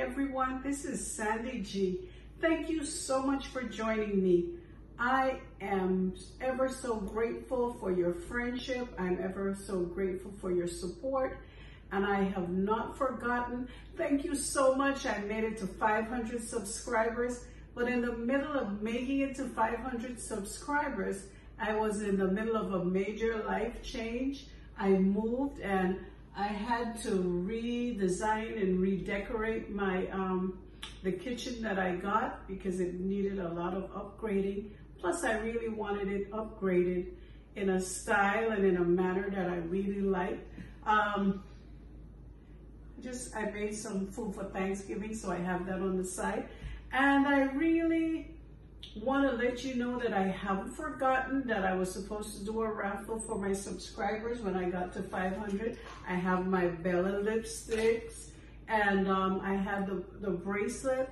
everyone, this is Sandy G. Thank you so much for joining me. I am ever so grateful for your friendship. I'm ever so grateful for your support and I have not forgotten. Thank you so much. I made it to 500 subscribers, but in the middle of making it to 500 subscribers, I was in the middle of a major life change. I moved and I had to redesign and redecorate my um, the kitchen that I got because it needed a lot of upgrading. Plus, I really wanted it upgraded in a style and in a manner that I really liked. Um, just, I made some food for Thanksgiving, so I have that on the side. And I really want to let you know that I haven't forgotten that I was supposed to do a raffle for my subscribers when I got to 500. I have my Bella lipsticks and um, I have the, the bracelet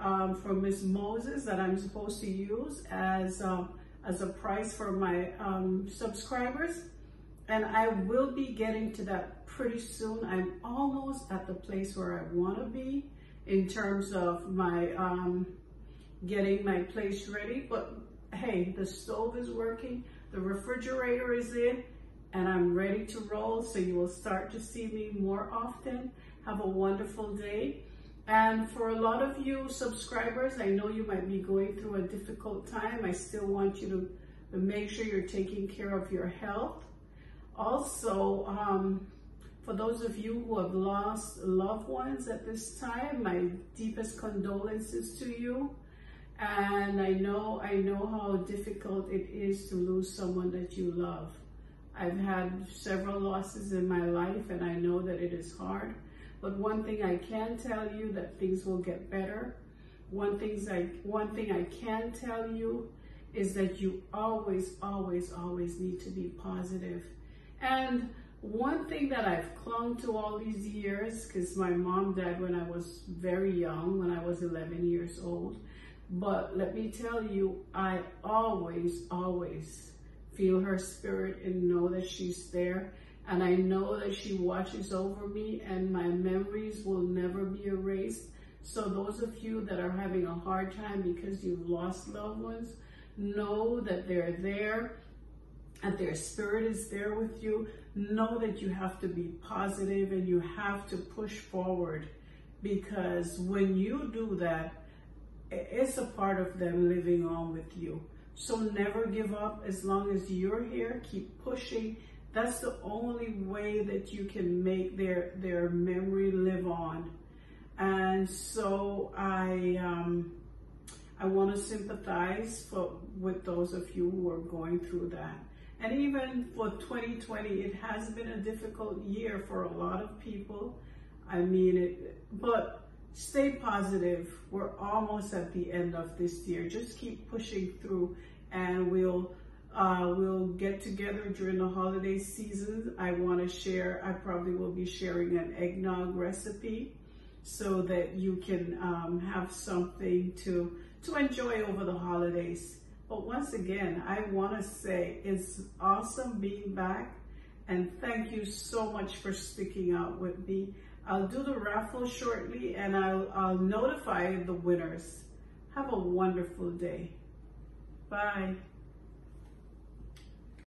um, from Miss Moses that I'm supposed to use as, um, as a price for my um, subscribers. And I will be getting to that pretty soon. I'm almost at the place where I want to be in terms of my um, getting my place ready. But hey, the stove is working, the refrigerator is in, and I'm ready to roll. So you will start to see me more often. Have a wonderful day. And for a lot of you subscribers, I know you might be going through a difficult time. I still want you to, make sure you're taking care of your health. Also, um, for those of you who have lost loved ones at this time, my deepest condolences to you. And I know, I know how difficult it is to lose someone that you love. I've had several losses in my life and I know that it is hard. But one thing I can tell you that things will get better. One things I one thing I can tell you is that you always, always, always need to be positive. And one thing that I've clung to all these years, because my mom died when I was very young, when I was 11 years old. But let me tell you, I always, always feel her spirit and know that she's there. And I know that she watches over me and my memories will never be erased. So those of you that are having a hard time because you've lost loved ones, know that they're there and their spirit is there with you. Know that you have to be positive and you have to push forward because when you do that, it's a part of them living on with you. So never give up as long as you're here. Keep pushing that's the only way that you can make their, their memory live on. And so I, um, I want to sympathize for, with those of you who are going through that. And even for 2020, it has been a difficult year for a lot of people. I mean it, but stay positive. We're almost at the end of this year. Just keep pushing through and we'll uh, we'll get together during the holiday season. I want to share, I probably will be sharing an eggnog recipe so that you can um, have something to, to enjoy over the holidays. But once again, I want to say it's awesome being back and thank you so much for sticking out with me. I'll do the raffle shortly and I'll, I'll notify the winners. Have a wonderful day. Bye.